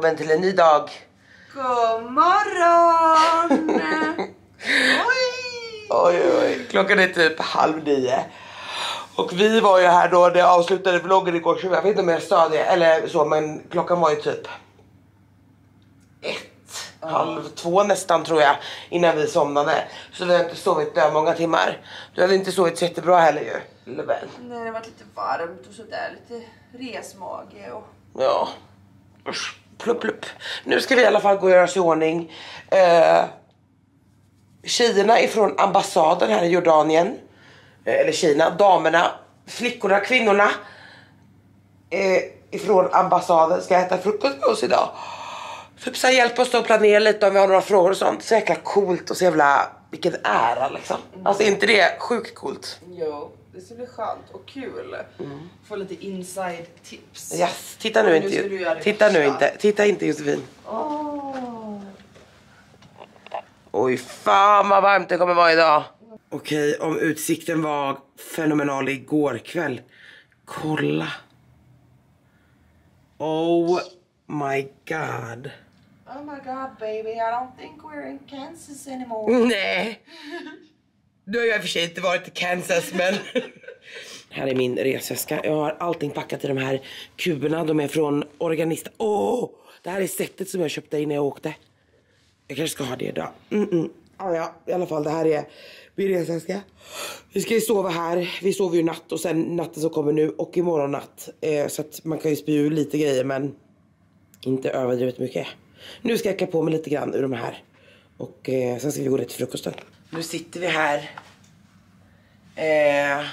välkommen till en ny dag. God morgon! Oj! Oj, oj, klockan är typ halv nio. Och vi var ju här då, det avslutade vloggen igår kväll. Jag vet inte om jag sa det eller så, men klockan var ju typ ett, halv två nästan tror jag innan vi somnade. Så vi har inte sovit där många timmar. Du hade inte sovit så jättebra heller ju, lille vän. Nej, det har varit lite varmt och sådär, lite resmage och... Ja, usch, plupp plupp. Nu ska vi i alla fall gå och göra oss i ordning. Eh, tjejerna ifrån ambassaden här i Jordanien, eh, eller Kina, damerna, flickorna, kvinnorna eh, ifrån ambassaden ska äta frukost med oss idag. Typ så här, oss att planera lite om vi har några frågor och sånt. Så jäkla coolt och så jävla, vilken ära liksom. Alltså är inte det sjukt coolt? Jo, det ska bli skönt och kul. Få lite inside tips. Yes, titta nu Nu inte, titta nu inte, titta inte Josefin. Åh. Oj, fan vad varmt det kommer vara idag. Okej, om utsikten var fenomenal igår kväll. Kolla. Oh my god. Oh my god baby, I don't think we're in Kansas anymore. Nej. Nu har jag i och för sig inte varit i Kansas men. här är min resväska. Jag har allting packat i de här kuberna. De är från Organista. Åh! det här är setet som jag köpte innan jag åkte. Jag kanske ska ha det idag. Mm -mm. Ah, ja, i alla fall det här är min resväska. Vi ska ju sova här. Vi sover ju natt och sen natten som kommer nu och imorgon natt. Eh, så att man kan ju spy ur lite grejer men inte överdrivet mycket. Nu ska jag klä på mig lite grann ur de här. Och eh, sen ska vi gå ner till frukosten. Nu sitter vi här. Eh,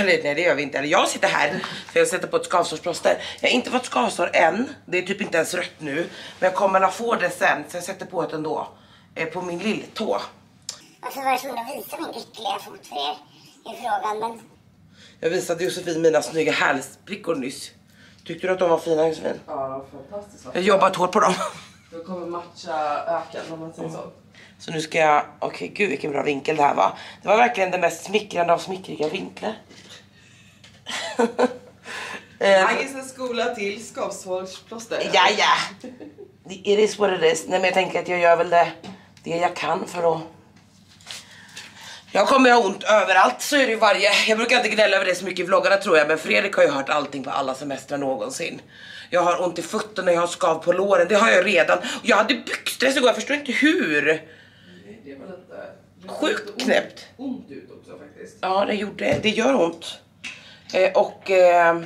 eller nej det gör vi inte. Eller jag sitter här för jag sätter på ett skavsårsplåster. Jag har inte fått skavsår än. Det är typ inte ens rött nu. Men jag kommer att få det sen så jag sätter på det ändå. Eh, på min lilltå. Varför var jag tvungen att visa min äckliga fot för er? I frågan, men Jag visade Josefin mina snygga hälsprickor nyss. Tyckte du att de var fina Josefin? Ja, fantastiskt. Jag har jobbat hårt på dem. Då kommer matcha öken om man säger så. Så nu ska jag, okej gud vilken bra vinkel det här var. Det var verkligen den mest smickrande av smickrika vinklar. eh, Agnes skola till skavsårsplåster. ja ja. It is what it is. Nej men jag tänker att jag gör väl det, det jag kan för att... Jag kommer ha ont överallt så är det ju varje, jag brukar inte gnälla över det så mycket i vloggarna tror jag men Fredrik har ju hört allting på alla semestrar någonsin. Jag har ont i fötterna, jag har skav på låren, det har jag redan. Jag hade byxstress igår, jag förstår inte hur. Det var lite... Sjukt knäppt. Ont ut också faktiskt. Ja, det gjorde det. gör ont. Eh, och... Eh,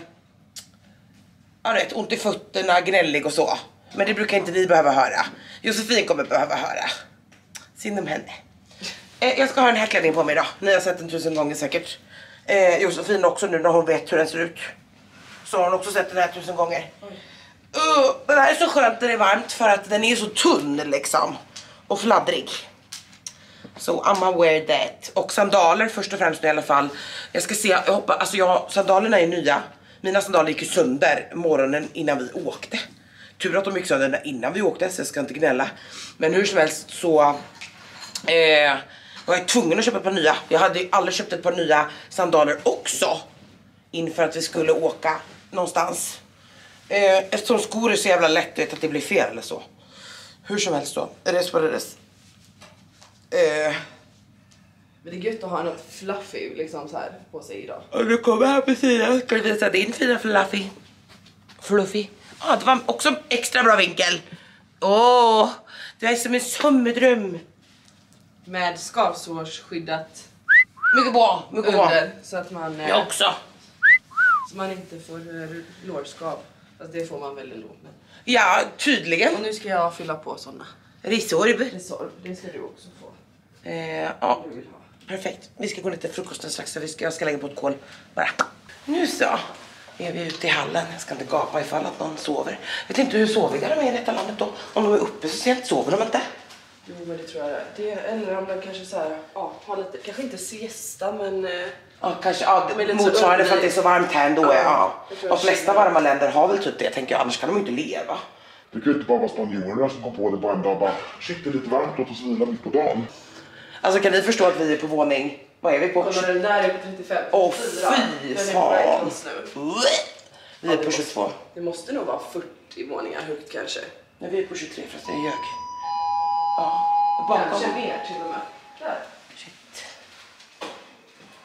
ja, rätt ont i fötterna, gnällig och så. Men det brukar inte ni behöva höra. Josefin kommer behöva höra. Synd om henne. Eh, jag ska ha den här klänningen på mig idag. Ni har sett den tusen gånger säkert. Eh, Josefin också nu när hon vet hur den ser ut. Så har hon också sett den här tusen gånger. Uh, den här är så skönt när det är varmt för att den är så tunn liksom. Och fladdrig. So I'm aware that. Och sandaler först och främst nu i alla fall. Jag ska se, jag hoppas, alltså jag, sandalerna är nya. Mina sandaler gick ju sönder morgonen innan vi åkte. Tur att de gick sönder innan vi åkte så jag ska inte gnälla. Men hur som helst så eh, var jag tvungen att köpa ett par nya. Jag hade ju aldrig köpt ett par nya sandaler också. Inför att vi skulle åka någonstans. Eh, eftersom skor är så jävla lätt vet att det blir fel eller så. Hur som helst då. res på what. Eh, Men det är gött att ha något fluffy liksom så här på sig idag. Och du kommer här på sidan. Ska du visa din fina fluffy? Fluffy. Ja, ah, det var också extra bra vinkel. Åh, det är som en sommardröm. Med skavsårsskyddat Mycket bra, mycket bra. under så att man, eh, Jag också. så man inte får eh, lårskav. Fast det får man väl ändå. Ja, tydligen. Och nu ska jag fylla på såna. Resorb, det ska du också få. Eh, ja, perfekt. Vi ska gå till frukosten strax. så Vi ska, jag ska lägga på ett kol. Bara. Nu så. Är vi ute i hallen. Jag ska inte gapa ifall att någon sover. Vet inte hur soviga de är i detta landet då. Om de är uppe så sent sover de inte. Jo men det tror jag det är. det. Eller om de kanske så här, ja, har lite, kanske inte siesta men eh, Ja, kanske ja, lite motsvarande för att det är så varmt här ändå. Ja, Ja, jag De flesta varma länder har väl typ det tänker jag, annars kan de inte leva. Det kan ju inte bara vara spanjorerna som kom på det på en dag bara shit det är lite varmt, låt oss vila mitt på dagen. Alltså kan ni förstå att vi är på våning, vad är vi på? kolla den där är på 35. Åh fy är fan. Vi är på 22. Det måste nog vara 40 40 våningar högt kanske. Nej, vi är på 23 fast jag ljög. Ja, bakom. Kanske mer till och med. Där. Shit.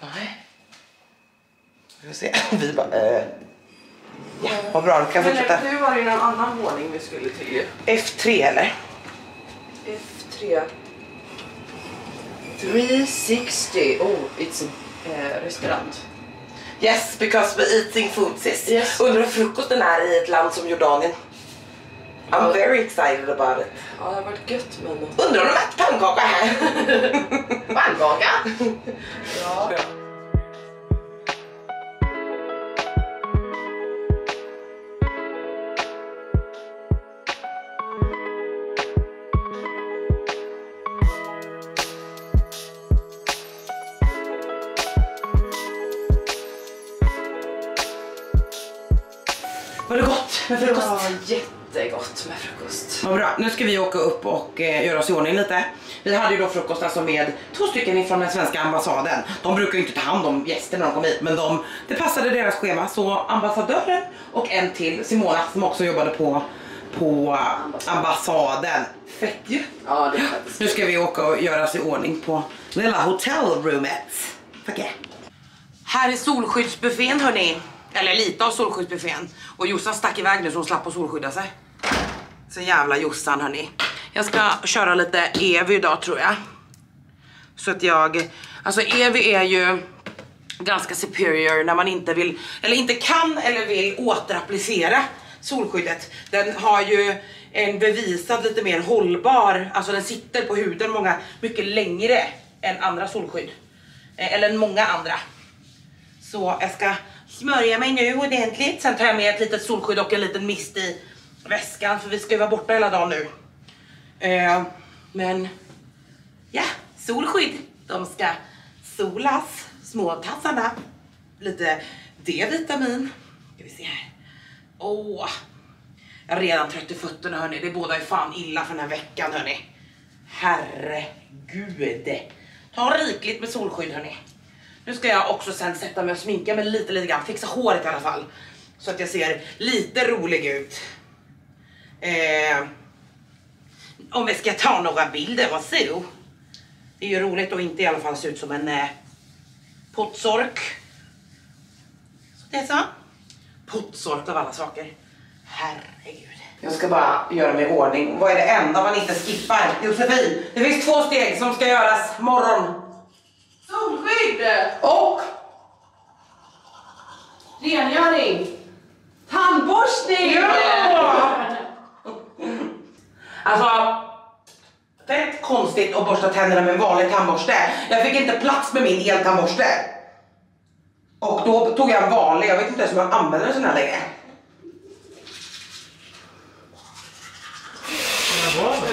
Nej. Vi får se. Vi bara, eh. Ja, vad bra. Du kan fortsätta. Men nu var det en annan våning vi skulle till ju. F3 eller? F3. 360. Oh, it's a eh, restaurang. Yes, because we're eating food sis. Yes. Undrar hur frukosten är i ett land som Jordanien. I'm very excited about it. Ja, det har varit gött men... Undrar om de äter pannkaka här? pannkaka? Ja. Med frukost? var jättegott med frukost. Vad bra. Nu ska vi åka upp och eh, göra oss i ordning lite. Vi hade ju då frukost alltså med två stycken ifrån den svenska ambassaden. De brukar ju inte ta hand om gäster när de kommer hit men de, det passade deras schema. Så ambassadören och en till, Simona som också jobbade på, på ambassaden. Fett ju. Ja, det är faktiskt Nu ska vi åka och göra oss i ordning på lilla hotellrummet. Yeah. Här är solskyddsbuffén hörni. Eller lite av solskyddsbuffén. Och Jossan stack iväg nu så hon slapp att solskydda sig. Så jävla Jossan hörni. Jag ska köra lite Evi idag tror jag. Så att jag, alltså Evi är ju ganska superior när man inte vill, eller inte kan eller vill återapplicera solskyddet. Den har ju en bevisad lite mer hållbar, alltså den sitter på huden många, mycket längre än andra solskydd. Eh, eller än många andra. Så jag ska smörja mig nu ordentligt. Sen tar jag med ett litet solskydd och en liten mist i väskan för vi ska ju vara borta hela dagen nu. Eh, men ja, solskydd. De ska solas, småtassarna. Lite D-vitamin. Ska vi se här. Åh, jag är redan trött i fötterna hörni. Det bådar ju fan illa för den här veckan hörni. Herregud. Ta rikligt med solskydd hörni. Nu ska jag också sen sätta mig och sminka mig lite lite grann, fixa håret i alla fall. Så att jag ser lite rolig ut. Eh, om vi ska ta några bilder och så. Det är ju roligt att inte i alla fall se ut som en eh, pottsork. Så det är så. Pottsork av alla saker. Herregud. Jag ska bara göra mig i ordning. Vad är det enda man inte skippar? Josefin, det finns två steg som ska göras morgon Solskydd! och Rengöring! Tandborstning! Ja! Alltså, fett konstigt att borsta tänderna med en vanlig tandborste. Jag fick inte plats med min eltandborste. Och då tog jag en vanlig, jag vet inte ens om jag använder en sån här längre.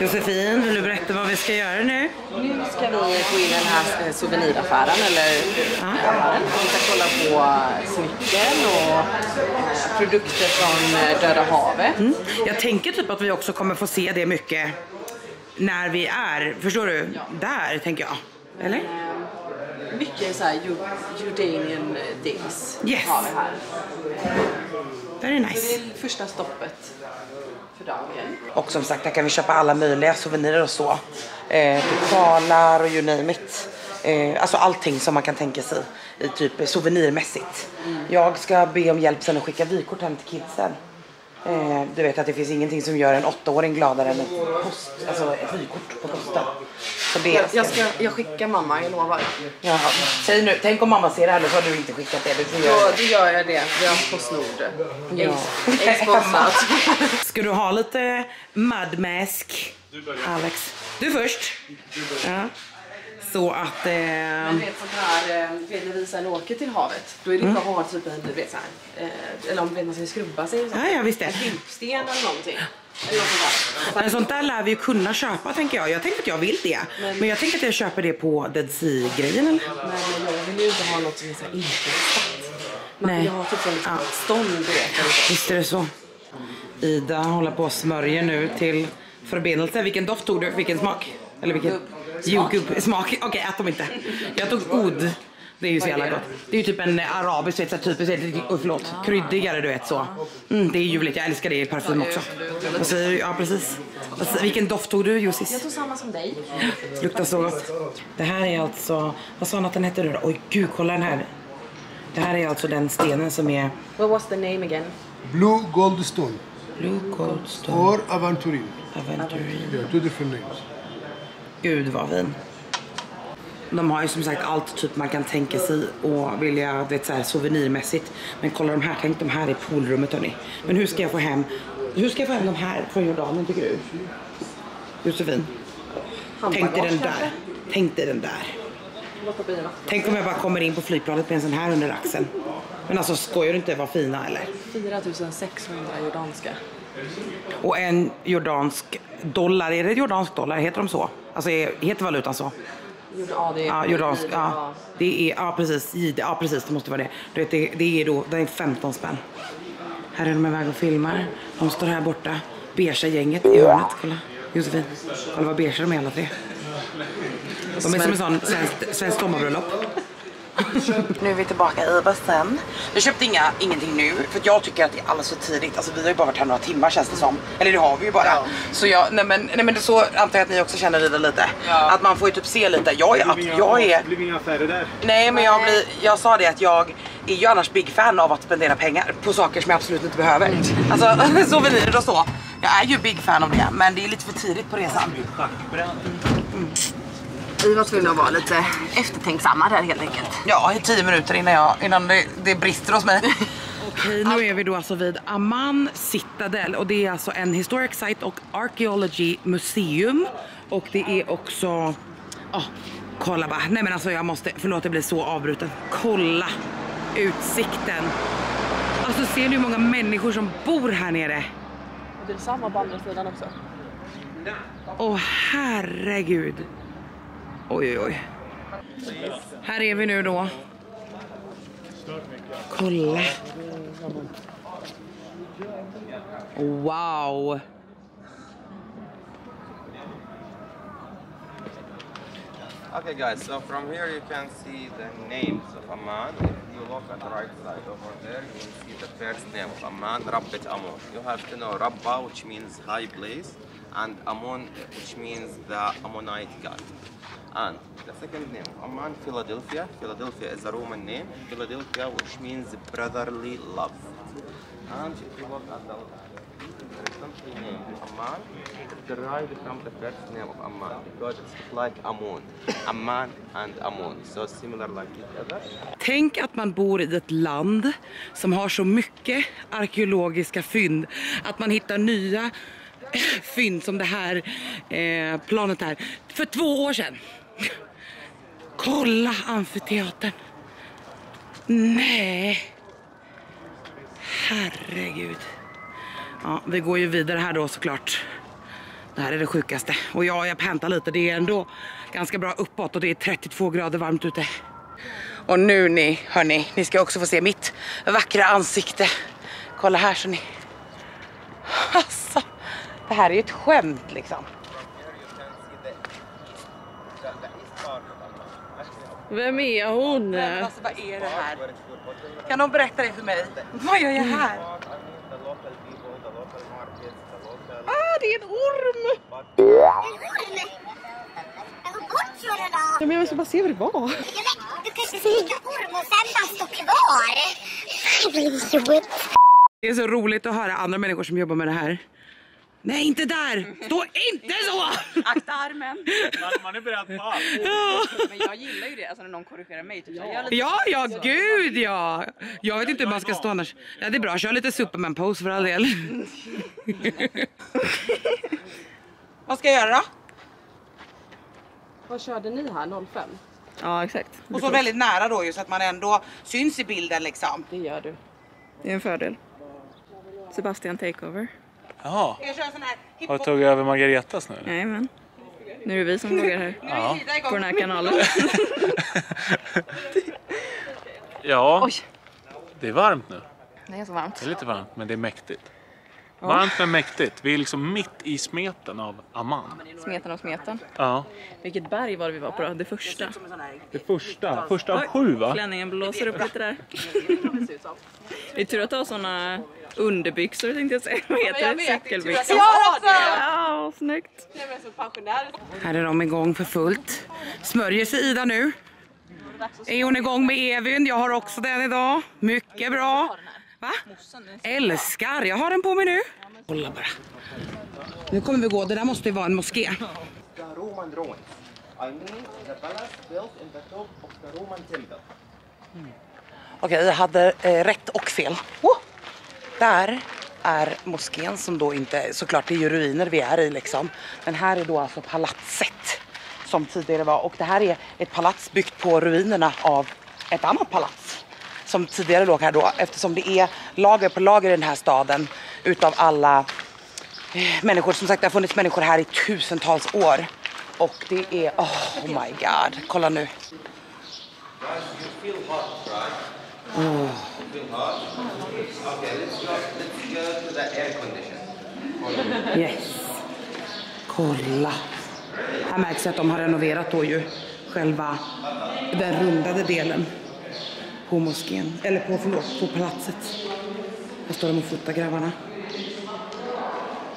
Josefin, vill du berätta vad vi ska göra nu? Nu ska vi gå in i den här eh, souveniraffären eller affären. Vi ska kolla på smycken och eh, produkter från eh, Döda havet. Jag tänker typ att vi också kommer få se det mycket när vi är, förstår du? Där tänker jag. Eller? Mycket så här Jordanian things Yes. har vi här. Very Så det nice. är första stoppet för dagen. Och som sagt, där kan vi köpa alla möjliga souvenirer och så. Eh, sjalar och you name it. Eh, alltså allting som man kan tänka sig i typ souvenirmässigt. Jag ska be om hjälp sen att skicka vykort hem till kidsen. Eh, du vet att det finns ingenting som gör en åttaåring gladare än ett, post, alltså ett vykort på posten. Så det Jag, jag, ska, jag skickar mamma, jag lovar. Ja, säg nu, tänk om mamma ser det här nu så har du inte skickat det. Du Då, gör jag det. Vi har Postnord. Ja. Exposat. Ska du ha lite mudmask? Alex. Du först. Ja. Så att... Eh, Men du vet sånt här, eh, du vet när vi sen åker till havet, då är det bra att ha typ en, du vet så här, eh, eller om du vet man ska skrubba sig. så här, ja, ja, visst det. En pimpsten eller någonting. Eller sånt. Men sånt där lär vi ju kunna köpa tänker jag. Jag tänker att jag vill det. Men, jag tänker att jag köper det på Dead Sea-grejen eller? Men jag vill ju inte ha något som är så här inklipptat. Man Nej. vill ha typ som Ja. stånd, du vet. Visst är det så. Ida håller på och smörjer nu till förbindelse. Vilken doft tog du? Vilken smak? Eller vilken? Gubb. Jo, gubb. Smak. Okej, ät dem inte. Jag tog oud. Det är ju så jävla gott. Det är ju typ en arabisk, vet, så typiskt, oj, förlåt, kryddigare du vet så. Mm, det är ljuvligt, jag älskar det i parfym också. Vad säger du? Ja precis. Säger- Vilken doft tog du Jossis? Jag tog samma som dig. Luktar så gott. Det här är alltså, vad sa han att den hette nu då? Oj gud, kolla den här. Det här är alltså den stenen som är What was the name again? Blue Goldstone Blue Goldstone or Aventurine. Aventurine. Yeah, two different names. Gud vad fin. De har ju som sagt allt typ man kan tänka sig och vilja, vet så här souvenirmässigt. Men kolla de här, tänk de här i poolrummet hörni. Men hur ska jag få hem, hur ska jag få hem de här från Jordanien tycker du? Josefin? Tänk dig den där. Tänk dig den där. Tänk om jag bara kommer in på flygplanet med en sån här under axeln. Men alltså skojar du inte, vad fina eller? 4600 jordanska. Och en jordansk dollar, är det jordansk dollar? Heter de så? Alltså heter valutan så? Ja, det är Ja, jordansk. Ja, det är, ja precis, ja precis det måste vara det. Du vet, det, det är då, det är 15 spänn. Här är de iväg och filmar. De står här borta. Beiga gänget i hörnet. Kolla. Josefin. Kolla vad beiga de är alla tre. De är som en sån svenskt svensk sommarbröllop. Nu är vi tillbaka i Basen. Jag köpte inga, ingenting nu för att jag tycker att det är alldeles för tidigt. Alltså vi har ju bara varit här några timmar känns det som. Eller det har vi ju bara. Så jag, nej men, nej men så antar jag att ni också känner det lite. Att man får ju typ se lite. Jag är, att, jag är Det blir inga affärer där. Nej men jag, blir, jag sa det att jag är ju annars big fan av att spendera pengar på saker som jag absolut inte behöver. Alltså souvenirer och så. Jag är ju big fan av det men det är lite för tidigt på resan. Vi var tvungna att vara lite eftertänksamma där helt enkelt. Ja i 10 minuter innan, jag, innan det, det brister hos mig. Okej nu är vi då alltså vid Amman Citadel och det är alltså en historic site och archaeology museum. Och det är också, ja kolla bara, nej men alltså jag måste, förlåt jag blir så avbruten. Kolla utsikten. Alltså ser ni hur många människor som bor här nere? Det är samma på andra sidan också. Åh herregud. Oj oj. Här är vi nu då. Kolla. Wow. Okay guys, so from here you can see the names of Amman. If you look at the right side over there, you will see the first name of Amman, Rabbit Amun. You have to know Rabba, which means high place, and Amun, which means the Ammonite god. And the second name of Amman, Philadelphia. Philadelphia is a Roman name. Philadelphia, which means brotherly love. And if you look at the country name Amman, it's derived from the first name of Amman because it's like Amman and So similar like each other. Tänk att man bor i ett land som har så mycket arkeologiska fynd att man hittar nya fynd som det här eh, planet här för två år sedan. Kolla amfiteatern. Nej. Herregud. Ja, vi går ju vidare här då såklart. Det här är det sjukaste. Och ja, jag pantar lite. Det är ändå ganska bra uppåt och det är 32 grader varmt ute. Och nu ni, hörni, ni ska också få se mitt vackra ansikte. Kolla här så ni. Alltså, det här är ju ett skämt liksom. Vem är hon? Men alltså vad är det här? Kan de berätta det för mig? Vad gör jag här? Ah, det är en orm! Ja, men jag ska bara se vad det var. Ja, men Du kan inte skrika orm och sen bara stå kvar. Det är så roligt att höra andra människor som jobbar med det här. Nej, inte där! Stå inte så! Akta armen. Man, man är beredd på allt. Men jag gillar ju det, alltså när någon korrigerar mig. Typ, lite Ja, ja, gud ja! Jag vet inte hur man ska stå annars. Ja, det är bra. Kör lite Superman-pose för all del. Vad ska jag göra då? Vad körde ni här? 05? Ja, exakt. Och så väldigt nära då ju så att man ändå syns i bilden liksom. Det gör du. Det är en fördel. Sebastian takeover. Jaha, jag köra sån här har du tagit över Margaretas nu? Jajamän. Nu är det vi som vloggar här. Igång. På den här kanalen. Ja, Oj. det är varmt nu. Det är så varmt. Det är lite varmt, men det är mäktigt. Varmt men mäktigt. Vi är liksom mitt i smeten av Amman. Smeten och smeten. Ja. Vilket berg var det vi var på då? Det första. Det första, första av sju va? Klänningen blåser upp lite där. Det är tur att ha såna underbyxor tänkte jag säga. Vad heter det? Cykelbyxor. Ja, snyggt. Här är de igång för fullt. Smörjer sig Ida nu. Är hon igång med Evyn? Jag har också den idag. Mycket bra. Va? Älskar, jag har den på mig nu. Kolla bara. Nu kommer vi gå, det där måste ju vara en moské. Okej, jag hade eh, rätt och fel. Oh! Där är moskén som då inte, såklart det är ju ruiner vi är i liksom. Men här är då alltså palatset som tidigare var och det här är ett palats byggt på ruinerna av ett annat palats som tidigare låg här då eftersom det är lager på lager i den här staden utav alla eh, människor. Som sagt det har funnits människor här i tusentals år och det är, oh my god, kolla nu. Okay, let's go. Let's go to the air condition. Yes. Kolla. Här märks att de har renoverat då ju själva den rundade delen på moskén. Eller på, förlåt, på palatset. Här står de och fotar grabbarna.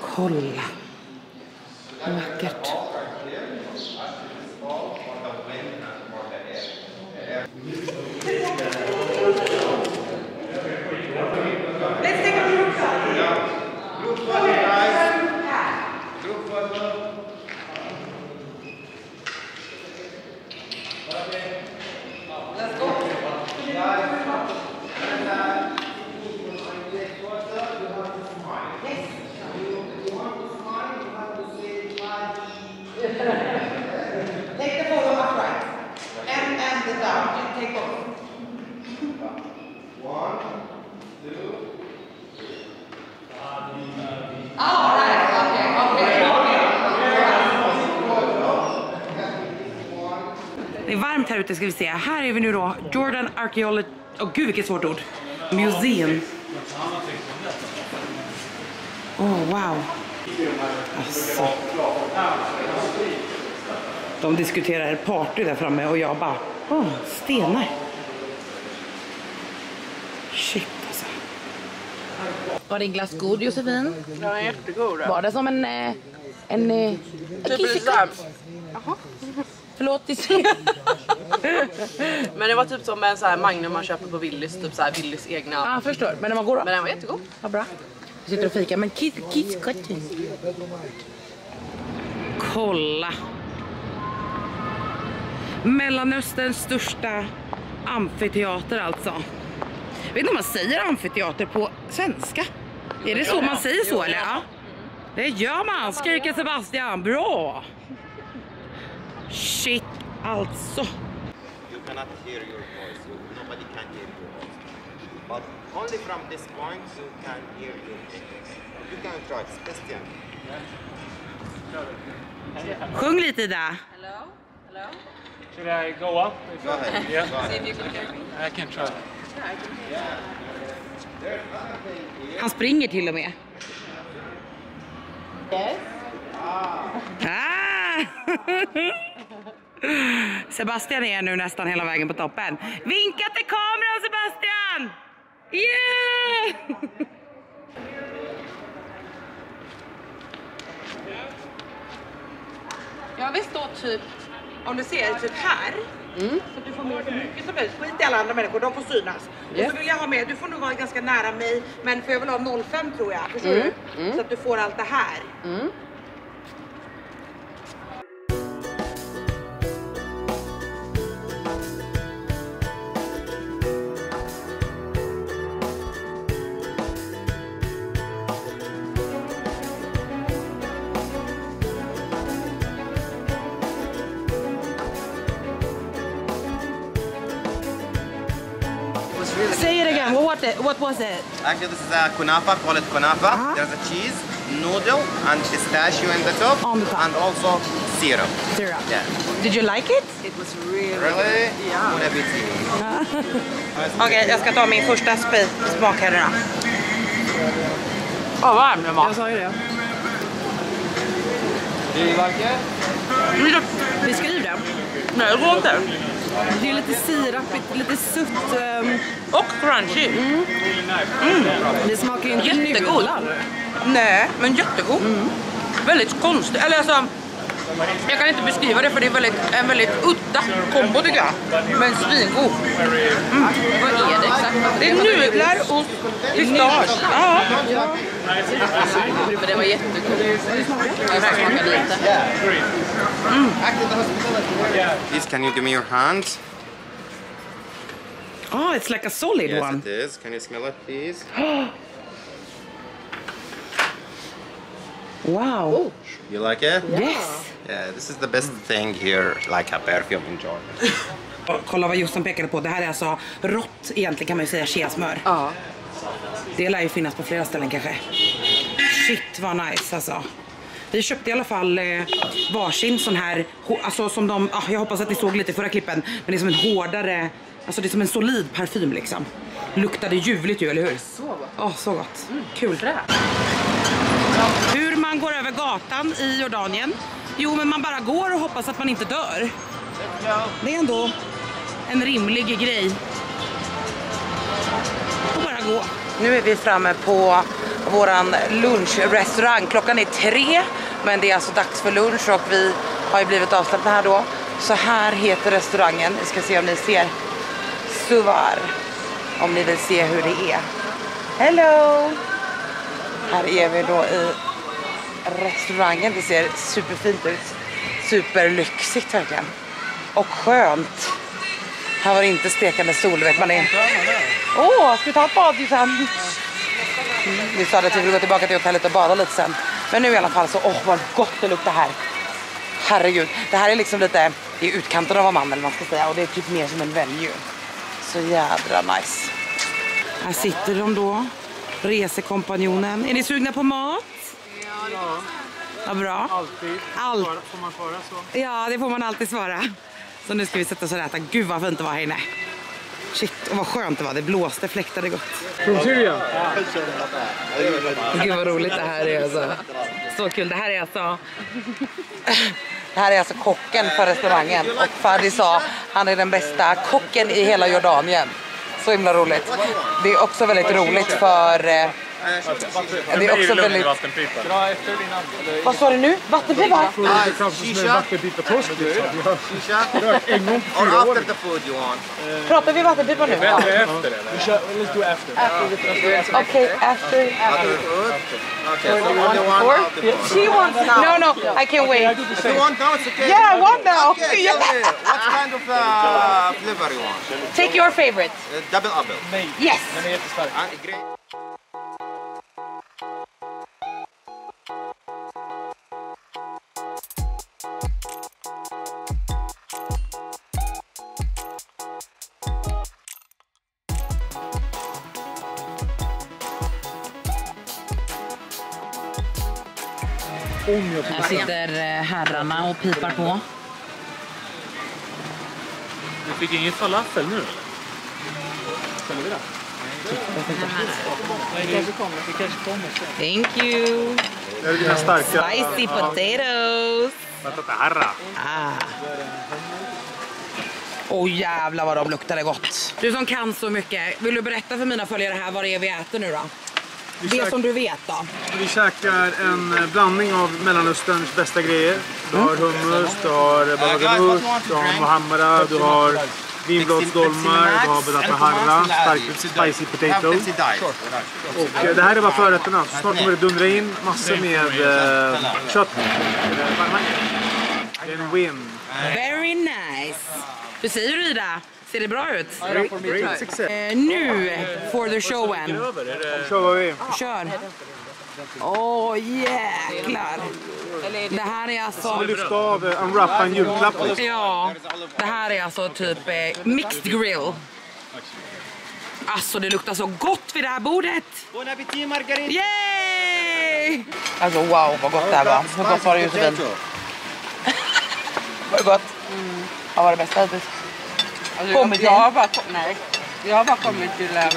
Kolla. Vackert. Take the photo upright. And, and down. Take both. Det är varmt här ute ska vi se. Här är vi nu då. Jordan Archaeology... Åh gud vilket svårt ord. Museum. Åh oh, wow. Alltså. De diskuterar party där framme och jag bara, åh, stenar. Shit alltså. Var din glass god Josefin? Ja, jättegod. Var det som en... eh, En... eh, Typ lite såhär. Förlåt. Men det var typ som en sån här Magnum man köper på Willys. Typ såhär Willys egna. Ja, förstår. Men den var god då? Men den var jättegod. Vad bra. Vi sitter och fikar, men kiss, kiss. Kolla. Mellanösterns största amfiteater alltså. Jag vet inte om man säger amfiteater på svenska. Är det så man säger så eller? Ja. Det gör man, skriker Sebastian. Bra! Shit alltså. You cannot hear your voice. You, nobody can hear your voice. But only from this point you can hear your voice. You can try, Sebastian. Sjung lite Ida. Hello? Hello? Should I go up? Go ahead. Yeah. Go ahead. If you can hear me. I can try. Han springer till och med. Ah! Sebastian är nu nästan hela vägen på toppen. Vinka till kameran Sebastian! Yeah! Jag vill stå typ, om du ser, typ här. Så att du får med så mycket som möjligt. Skit i alla andra människor, de får synas. Och så vill jag ha med, du får nog vara ganska nära mig, men för jag vill ha 05 tror jag. Förstår du? Så att du får allt det här. Was it? Actually, this is a kunafa. Call it kunafa. Uh-huh. There's a cheese, noodle, and pistachio in the top, On the top. and also syrup. Syrup. Yeah. Did you like it? It was really Really? Yeah. Bon appetit. Okej, jag ska ta min första smak här då. Vad varm den var. Jag sa ju det. Mm. Beskriv det. Nej, det går inte. Det är lite sirapigt, lite sutt. ehm, Och crunchy. Det smakar ju inte Jättegod. nudlar. Nej, men jättegod. Väldigt konstig. Eller alltså, jag kan inte beskriva det för det är väldigt, en väldigt udda kombo tycker jag. Men svingod. Vad är det exakt? Det är nudlar, ost, pistage. Ja. Men det var jättegod. Jag ska smaka lite. Please, can you give me your hand? Oh, it's like a solid Yes, one. it is. Can you smell it, please? Wow. You like it? Yes. Yeah, this is the best thing here, like a perfume in Jordan. Kolla vad Jossan pekade på. Det här är alltså rått egentligen kan man ju säga cheasmör. Ja. Det lär ju finnas på flera ställen kanske. Shit vad nice alltså. Vi köpte i alla fall eh, varsin sån här, alltså som de, ah, jag hoppas att ni såg lite i förra klippen, men det är som en hårdare, alltså det är som en solid parfym liksom. Luktade ljuvligt ju, eller hur? Så gott. Ja, så gott. Kul. Hur man går över gatan i Jordanien? Jo, men man bara går och hoppas att man inte dör. Det är ändå en rimlig grej. Och bara gå. Nu är vi framme på våran lunchrestaurang. Klockan är tre, men det är alltså dags för lunch och vi har ju blivit avställda här då. Så här heter restaurangen. Vi ska se om ni ser. Suvar. Om ni vill se hur det är. Hello! Här är vi då i restaurangen. Det ser superfint ut. Superlyxigt verkligen. Och skönt. Här var det inte stekande sol, vet man det. Åh, ska vi ta ett bad sen? Mm, vi sa att vi vill gå tillbaka till hotellet och bada lite sen. Men nu i alla fall så, åh vad gott det luktar här. Herregud, det här är liksom lite i utkanten av Amman eller man ska säga och det är typ mer som en venue. Så jädra nice. Här sitter de då, resekompanjonen. Är ni sugna på mat? Ja. Vad bra. Alltid. Allt. Får man svara så? Ja, det får man alltid svara. Så nu ska vi sätta oss och äta. Gud vad fint det var här inne. Shit, och vad skönt det var. Det blåste, fläktade gott. From Syria. Gud vad roligt det här är alltså. Så kul. Det här är alltså... Det här är alltså kocken för restaurangen. Och Fadi sa han är den bästa kocken i hela Jordanien. Så himla roligt. Det är också väldigt roligt för... eh, Det är också väldigt... vattenpipa. Vad sa du nu? Vattenpipa? Det kanske som en vattenpipa. Shisha? En gång på Or fyra after år. the food you want? Pratar vi vattenpipa nu? Ja. Efter eller? Vi kör- Let's do after. Okej, after... After food? Okay, so only one after food. She wants now. No, no, I can wait. If you want now, it's okay. Yeah, I want now. Okay, tell me, what kind of uh, flavor you want? Take your favorite. Uh, double apple. Yes. Den är jättestark. Här sitter eh, herrarna och pipar på. Du fick ingen falafel nu? Thank you. Spicy potatoes. Patata. Ah. Åh jävlar vad de luktade gott. Du som kan så mycket, vill du berätta för mina följare här vad det är vi äter nu då? Det käkar- som du vet då? Vi käkar en eh, blandning av Mellanösterns bästa grejer. Du har hummus, du har babaganush, du har muhammara, du har vinbladsdolmar, du har stark spicy potatoes. Och eh, det här är bara förrätterna. Så snart kommer det dundra in massor med eh, kött. Det är en win. Very nice. Hur säger du Ida? Ser det bra ut? Eh, nu for the showen. kör vi. Kör. Åh jäklar. Det här är alltså... Lyfta av, eh, unwrappa en julklapp. Ja, det här är alltså typ eh, mixed grill. Alltså det luktar så gott vid det här bordet. Bon appétit Margarita! Yay! Alltså wow vad gott det här var. Hur gott var det Josefin? Var det gott? Vad var det bästa hittills? Kommit jag, har bara, nej, jag har bara kommit till, eh,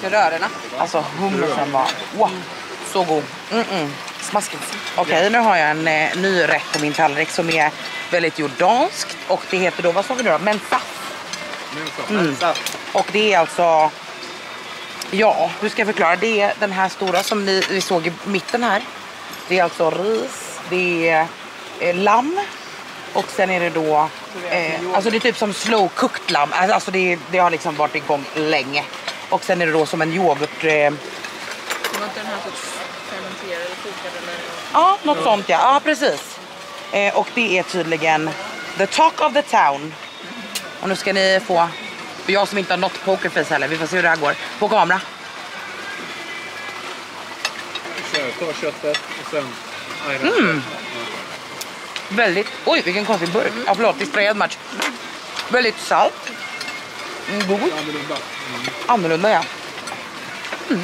till rörorna. Alltså hummusen var wow. Så god. Mm-mm. Smaskigt. Okej, nu har jag en eh, ny rätt på min tallrik som är väldigt jordanskt och det heter då, vad sa vi nu då? Mensaf. Mm. Och det är alltså, ja, hur ska jag förklara? Det är den här stora som ni, vi såg i mitten här. Det är alltså ris, det är eh, lamm och sen är det då, eh, alltså det är typ som slow cooked lamm. Alltså det, det har liksom varit igång länge. Och sen är det då som en yoghurt, eh, Det var inte den här typ fermenterade, kokade eller? Ja, något sånt ja. Ja, precis. Eh, och det är tydligen the talk of the town. Och nu ska ni få, för jag som inte har något pokerface heller, vi får se hur det här går. På kamera. Ta köttet och sen... Mm. Väldigt, oj vilken konstig burk. Ja förlåt, distraherad match. Väldigt salt. Mm, god. Annorlunda. Annorlunda ja. Mm.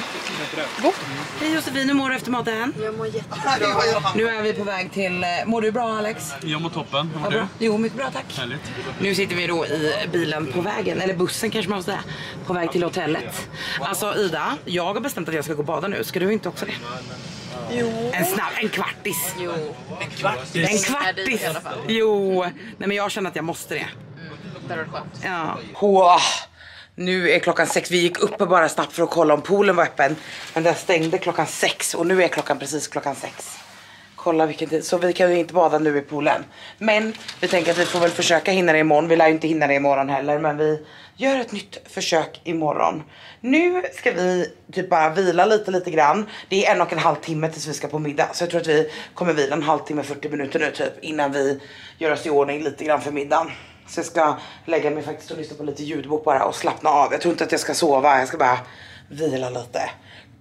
God. Hej Josefin, hur mår du efter maten? Jag mår jättebra. Nu är vi på väg till, eh, mår du bra Alex? Jag mår toppen. Hur mår du? bra. Jo, mycket bra tack. Härligt. Nu sitter vi då i bilen på vägen, eller bussen kanske man får säga, på väg till hotellet. Alltså Ida, jag har bestämt att jag ska gå och bada nu. Ska du inte också det? Jo. En snabb, en kvartis. Jo. En kvartis. i alla fall. Jo, nej men jag känner att jag måste det. Det var skönt. Ja. Åh, nu är klockan sex. Vi gick upp bara snabbt för att kolla om poolen var öppen. Men den stängde klockan sex och nu är klockan precis klockan sex. Kolla vilken tid. Så vi kan ju inte bada nu i poolen. Men vi tänker att vi får väl försöka hinna det imorgon. Vi lär ju inte hinna det imorgon heller. Men vi gör ett nytt försök imorgon. Nu ska vi typ bara vila lite lite grann. Det är en och en halv timme tills vi ska på middag. Så jag tror att vi kommer vila en halvtimme 40 minuter nu typ. Innan vi gör oss i ordning lite grann för middagen. Så jag ska lägga mig faktiskt och lyssna på lite ljudbok bara och slappna av. Jag tror inte att jag ska sova. Jag ska bara vila lite.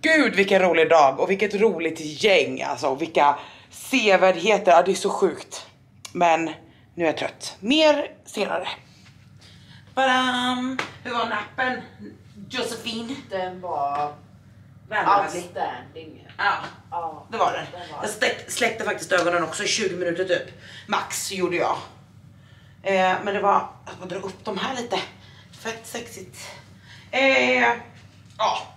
Gud vilken rolig dag och vilket roligt gäng alltså. Och vilka sevärdheter. Ja, det är så sjukt. Men nu är jag trött. Mer senare. Badam! Hur var nappen? Josefin? Den var Vännervänlig. outstanding. Ja, Ja, det var den. Jag släck, släckte faktiskt ögonen också i 20 minuter typ. Max gjorde jag. Eh, men det var, jag ska dra upp de här lite. Fett sexigt. Eh, ja,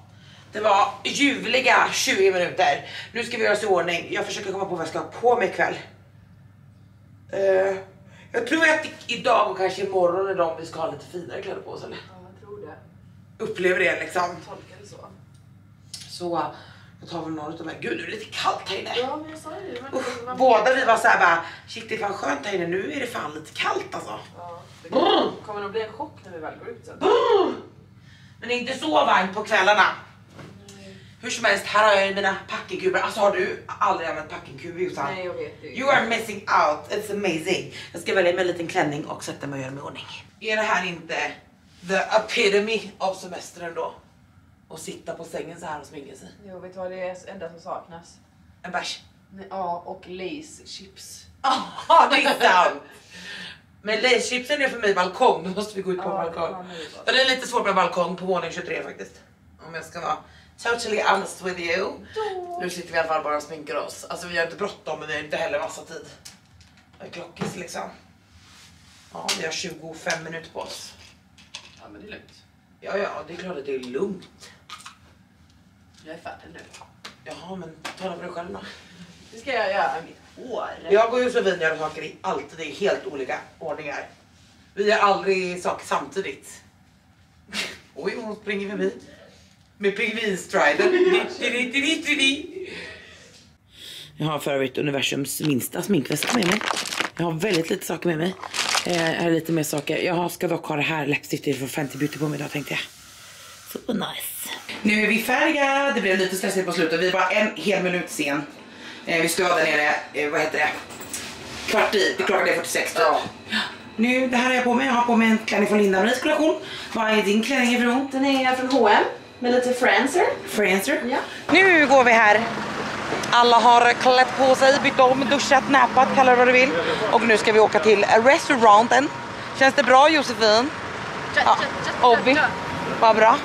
det var ljuvliga 20 minuter. Nu ska vi göra oss i ordning. Jag försöker komma på vad jag ska ha på mig ikväll. Eh, jag tror att idag och kanske imorgon är de vi ska ha lite finare kläder på oss eller? Ja, jag tror det. Upplever det liksom. Tolkar det så. Så jag tar väl några utav här. Gud nu är det lite kallt här inne. Ja, men jag sa ju det. Men Usch, man- båda vi var såhär bara shit det är fan skönt här inne. Nu är det fan lite kallt alltså. Ja, det kommer, kommer nog bli en chock när vi väl går ut sen. Men det är inte så varmt på kvällarna. Hur som helst, här har jag ju mina packingkuber. Alltså har du aldrig använt packingkuber Jossan? Nej, jag vet det. You are missing out, it's amazing. Jag ska välja mig en liten klänning och sätta mig och göra mig i ordning. Är det här inte the epitome av semestern då? Att sitta på sängen så här och sminka sig. Jo, vet du vad det är det enda som saknas? En bärs. Ja, och Lays chips. Ja, det är sant. Men Laychipsen är för mig balkong, då måste vi gå ut på Ja, balkong. det. Och det är lite svårt med balkong på våning 23 faktiskt. Om jag ska vara totally honest with you. Nu sitter vi i alla fall bara och sminkar oss. Alltså vi har inte bråttom men vi har inte heller massa tid. Det är klockis liksom. Ja, vi har 25 minuter på oss. Ja, men det är lugnt. Ja, ja, det är klart att det är lugnt. Jag är färdig nu. Jaha, men tala för dig själv då. Nu ska jag göra mitt hår. Jag och Josefin gör saker i alltid i helt olika ordningar. Vi gör aldrig saker samtidigt. Oj, hon springer förbi. Med pingvinstriden. Jag har för övrigt universums minsta sminkväska med mig. Jag har väldigt lite saker med mig. Eh, Jag har lite mer saker. Jag ska dock ha det här läppstiftet från Fenty Beauty på mig idag tänkte jag. Så nice. Nu är vi färdiga. Det blev lite stressigt på slutet. Vi är bara en hel minut sen. Eh, vi ska vara där nere, eh, vad heter det? Kvart i, det klockan är 46 typ. Nu, det här har jag på mig. Jag har på mig en klänning från Lindabris kollektion. Vad är din klänning ifrån? Den är från H&M med lite franser. Francer. Ja. Nu går vi här. Alla har klätt på sig, bytt om, duschat, näpat, kalla det vad du vill. Och nu ska vi åka till restauranten. Känns det bra Josefin? Ja, Obby. Vad bra.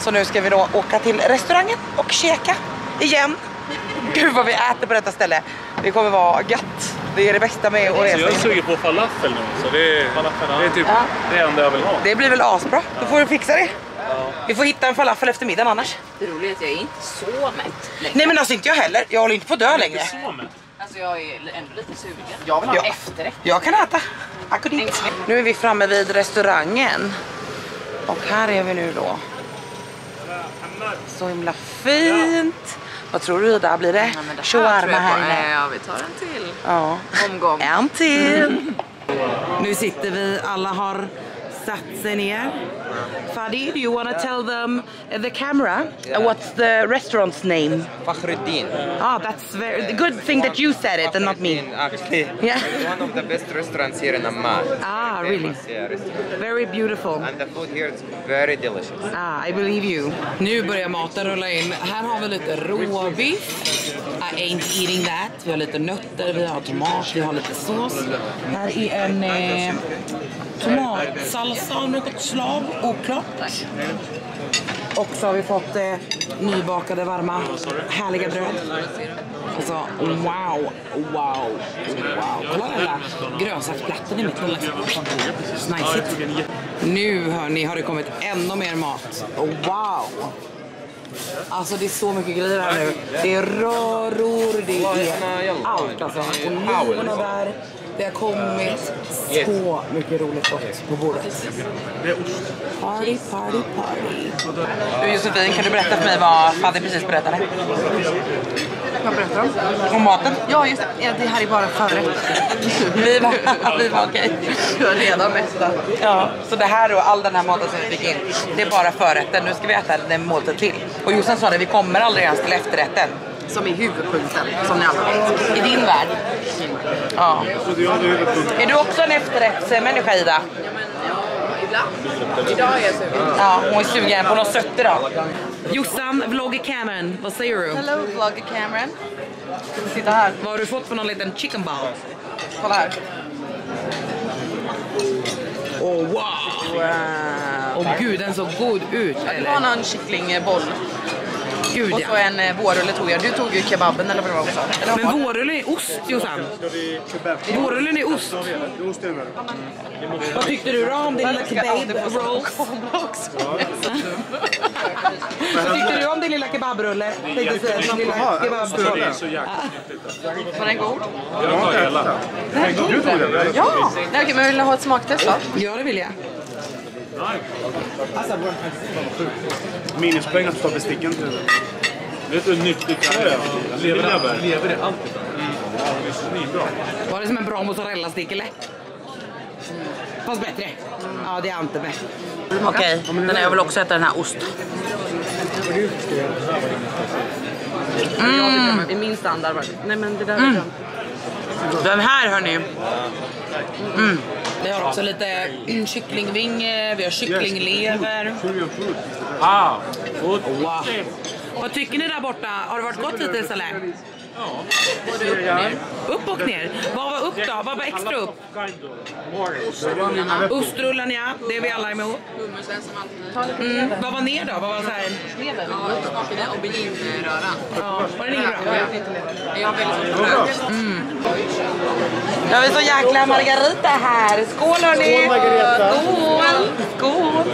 Så nu ska vi då åka till restaurangen och käka igen. Gud vad vi äter på detta ställe. Det kommer vara gött. Det är det bästa med att Så jag resa. suger på falafel nu. Så det är, det är typ Ja. det enda jag vill ha. Det blir väl asbra. Då får du fixa det. Vi får hitta en falafel efter middagen annars. Det roliga är att jag är inte så mätt längre. Nej men alltså inte jag heller. Jag håller inte på att dö längre. Så mätt. Alltså jag är ändå lite sugen. Jag vill ha Ja. efterrätt. Jag kan äta. Eat. Nu är vi framme vid restaurangen. Och här är vi nu då. Så himla fint. Vad tror du Ida? Blir det Ja, shawarma här inne? Ja, vi tar en till Ja. omgång. En till. nu sitter vi, alla har satt sig ner. Fadi, do you want to tell them uh, the camera uh, what's the restaurant's name? Fakhruddin. Ah, that's very good thing that you said it and not me. Actually, Yeah. one of the best restaurants here in Amman. Ah, really? Famous, yeah. Very beautiful. And the food here is very delicious. Ah, I believe you. Nu börjar maten rulla in. Här har vi lite råbiff. I ain't eating that. Vi har lite nötter, vi har tomat, vi har lite sås. Här är en eh, tomatsalsa av något slag, oklart. Och så har vi fått eh, nybakade varma härliga bröd. Alltså wow, wow, wow. Kolla den där grönsaksplattan i mitten. Liksom. Snajsigt. Nu hörni har det kommit ännu mer mat. Wow! Alltså det är så mycket grejer här nu. Det är röror, det är allt alltså. Oliverna där. Det har kommit så mycket roligt gott på bordet. Party, party, party. Josefin, kan du berätta för mig vad Fadi precis berättade? Vad berättar du Om maten? Ja, just det. Det här är bara förrätt. Vi var, vi var okej. Du har redan mättat. Ja, så det här och all den här maten som vi fick in, det är bara förrätten. Nu ska vi äta en måltid till. Och Jossan sa det, vi kommer aldrig ens till efterrätten. Som är huvudpunkten, som ni alla vet. I din värld. Ja. Är du också en efterrättsmänniska Ida? Ibland. Idag är jag sugen. Ja, hon är sugen på något sött idag. Jossan, vlogger Cameron, vad säger du? Hello vlogger Cameron. Ska vi sitta här? Vad har du fått för någon liten chicken ball? Kolla här. Oh wow! Wow. Åh gud, den såg god ut. Det Eller? var någon kycklingboll. Gud Och ja. så en eh, vårrulle tog jag. Du tog ju kebaben eller vad det var sa. Eller var Men det? vårrullen är ost Jossan. Vårrullen är ost. Vad tyckte du då om din lilla kebab? Vad tyckte du om din lilla kebabrulle? Tänkte säga din lilla Det kebabrulle. Var den god? Jag tar hela. Du tog den? Ja! Nej, okej, men vill du ha ett smaktest då? Ja, det vill jag. Minuspoäng att du tar besticken till det. Det är ett nyttigt frö. Lever, lever det alltid. Svinbra. Var det som en bra mozzarella-stick eller? Fast bättre. Ja, det är inte bättre. Okej, den här, jag vill också äta den här ost. Mm. I min standard det. Nej men det där är bra. Den här hörni. Mm. Vi har också lite kycklingvinge, vi har kycklinglever. Ah. Wow. Vad tycker ni där borta? Har det varit gott hittills eller? Upp och ner. Vad var upp då? Vad var extra upp? Ostrullen ja, det är vi alla emot. Mm. Vad var ner då? Vad var så här? Ja. Ja, var det ingen bra? Jag har väldigt svårt Nu har vi så jäkla Margarita här. Skål hörni! Skål Margareta! Skål! Skål!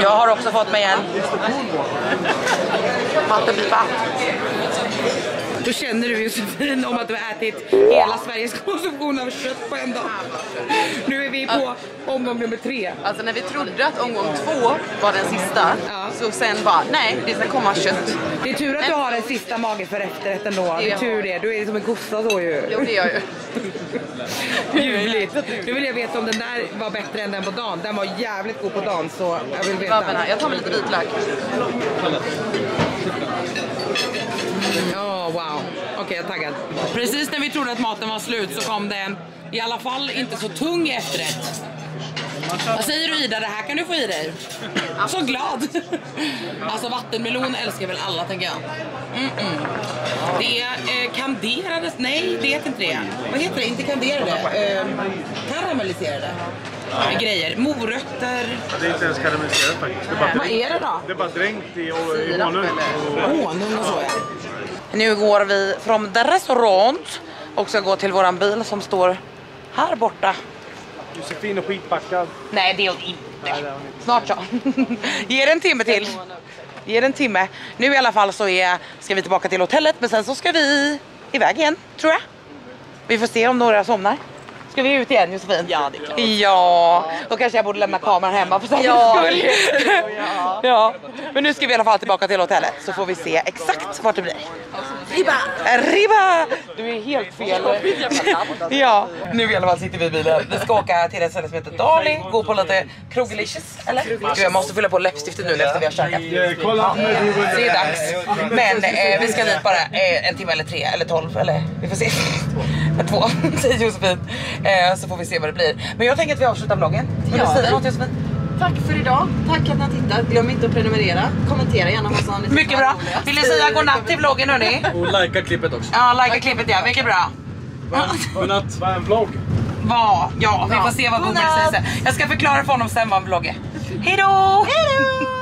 Jag har också fått mig en vattenpipa. Hur känner du Josefin om att du har ätit hela Sveriges konsumtion av kött på en dag? Nu är vi på omgång nummer tre. Alltså när vi trodde att omgång två var den sista, Ja. så sen bara, nej, det ska komma kött. Det är tur att du har en sista mage för efterrätten då. Det är tur det. Du är som en kossa så ju. Jo, det gör jag ju. Ljuvligt. Nu vill jag veta om den där var bättre än den på dagen. Den var jävligt god på dagen så jag vill veta. Jag tar med lite vitlök. Ja, wow. Okej, jag är taggad. Precis när vi trodde att maten var slut så kom det en i alla fall inte så tung efterrätt. Vad säger du Ida? Det här kan du få i dig. Så glad. Alltså vattenmelon älskar väl alla tänker jag. Mm-mm. Det är eh, kanderade, nej det heter inte det. Vad heter det? Inte kanderade. Eh, karamelliserade. Grejer. Morötter. Det är inte ens karamelliserat faktiskt. Det är bara, Vad är det då? det är bara dränkt i, i honung. Honung och så ja. Nu går vi från the restaurant och ska gå till våran bil som står här borta. Josefin är skitpackad. Nej det är hon inte. Snart så. Ge det en timme till. Ge det en timme. Nu i alla fall så är, ska vi tillbaka till hotellet men sen så ska vi iväg igen tror jag. Vi får se om några somnar. Ska vi ut igen Josefin? Ja, det är klart. Ja, då kanske jag borde lämna kameran hemma för säkerhets Ja, skull. ja. ja, men nu ska vi i alla fall tillbaka till hotellet så får vi se exakt vart det blir. Ribba! Riba! Du är helt fel. ja, nu i alla fall sitter vi i bilen. Vi ska åka till ett ställe som heter Dali, gå på lite krogelicious, eller? Gud, jag måste fylla på läppstiftet nu efter vi har käkat. Med Ja, det är dags. Men eh, vi ska dit bara eh, en timme eller tre eller tolv eller vi får se. Två, säger Josefin. Eh, så får vi se vad det blir. Men jag tänker att vi avslutar vloggen. Vill du Ja. säga något Josefin? Tack för idag. Tack att ni har tittat. Glöm inte att prenumerera. Kommentera gärna vad som Mycket bra. roligast. Vill ni säga godnatt till vloggen hörni? Och likea klippet också. Ja, likea klippet ja. Mycket bra. Godnatt. Vad är en vlogg? Vad? Ja, vi får se vad Google säger sen. Jag ska förklara för honom sen vad en vlogg är. Hejdå! Hejdå!